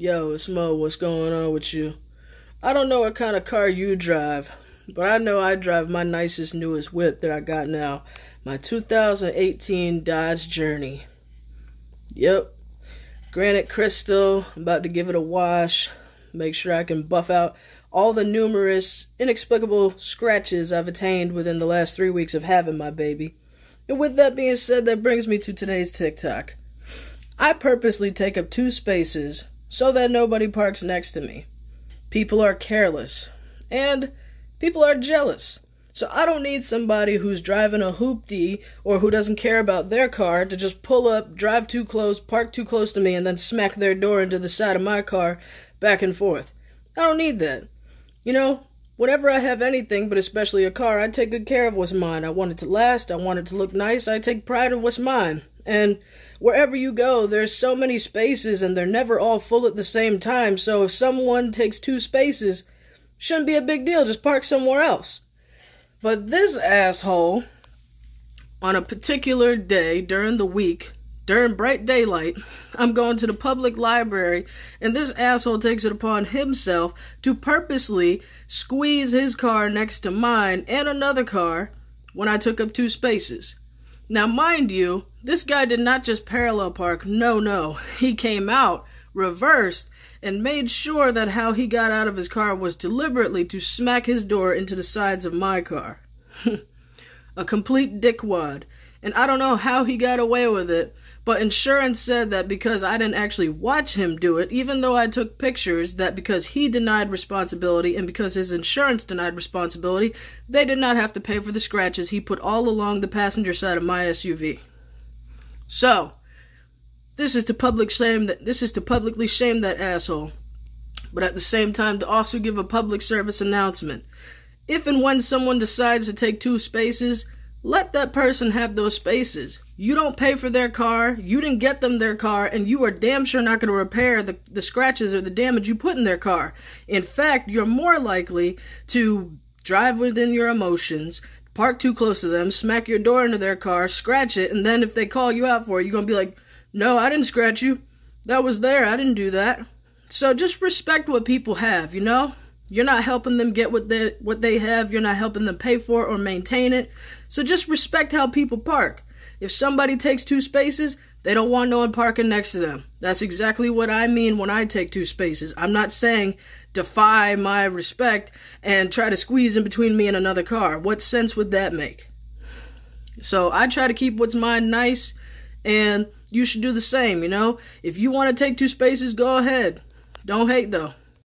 Yo, it's Mo. What's going on with you? I don't know what kind of car you drive, but I know I drive my nicest, newest whip that I got now. My 2018 Dodge Journey. Yep. Granite Crystal. I'm about to give it a wash. Make sure I can buff out all the numerous, inexplicable scratches I've attained within the last three weeks of having my baby. And with that being said, that brings me to today's TikTok. I purposely take up two spaces so that nobody parks next to me. People are careless, and people are jealous. So I don't need somebody who's driving a hoopty or who doesn't care about their car to just pull up, drive too close, park too close to me, and then smack their door into the side of my car back and forth. I don't need that. You know, whenever I have anything, but especially a car, I take good care of what's mine. I want it to last, I want it to look nice, I take pride in what's mine. And wherever you go, there's so many spaces and they're never all full at the same time. So if someone takes two spaces, shouldn't be a big deal. Just park somewhere else. But this asshole, on a particular day during the week, during bright daylight, I'm going to the public library, and this asshole takes it upon himself to purposely squeeze his car next to mine and another car when I took up two spaces. Now, mind you, this guy did not just parallel park. No, no. He came out, reversed, and made sure that how he got out of his car was deliberately to smack his door into the sides of my car. A complete dickwad. And I don't know how he got away with it, but insurance said that because I didn't actually watch him do it, even though I took pictures, that because he denied responsibility and because his insurance denied responsibility, they did not have to pay for the scratches he put all along the passenger side of my SUV. So, this is to public shame that this is to publicly shame that asshole. But at the same time to also give a public service announcement. If and when someone decides to take two spaces, let that person have those spaces. You don't pay for their car, you didn't get them their car, and you are damn sure not going to repair the, the scratches or the damage you put in their car. In fact, you're more likely to drive within your emotions, park too close to them, smack your door into their car, scratch it, and then if they call you out for it, you're going to be like, no, I didn't scratch you. That was there. I didn't do that. So just respect what people have, you know? You're not helping them get what they what they have. You're not helping them pay for it or maintain it. So just respect how people park. If somebody takes two spaces, they don't want no one parking next to them. That's exactly what I mean when I take two spaces. I'm not saying defy my respect and try to squeeze in between me and another car. What sense would that make? So I try to keep what's mine nice, and you should do the same, you know? If you want to take two spaces, go ahead. Don't hate though.